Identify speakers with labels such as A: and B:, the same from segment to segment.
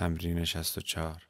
A: تمرین 64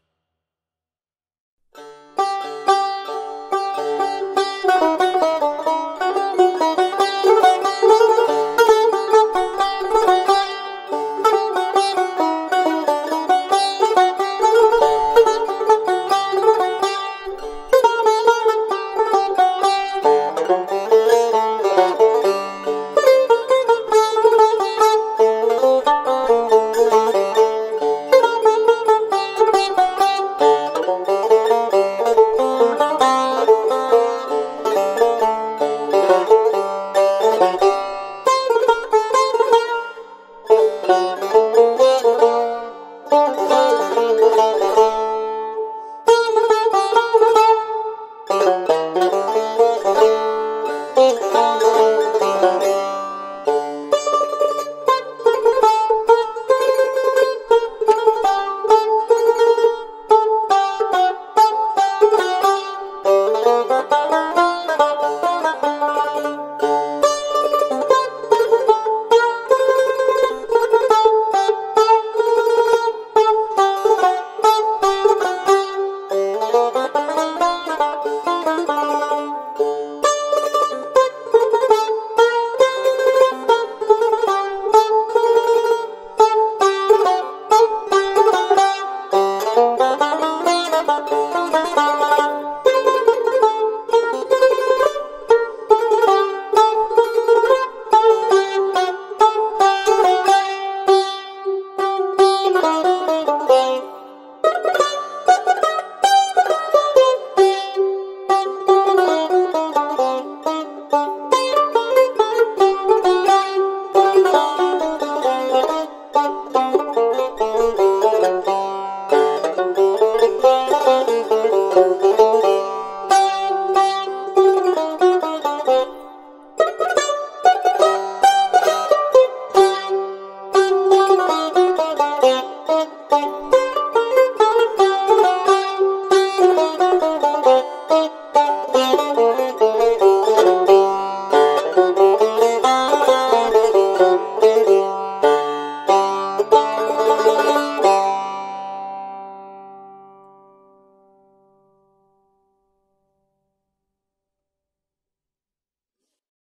A: Bye.